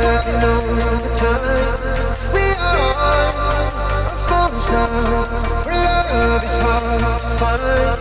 We are a false now, where love is hard to find.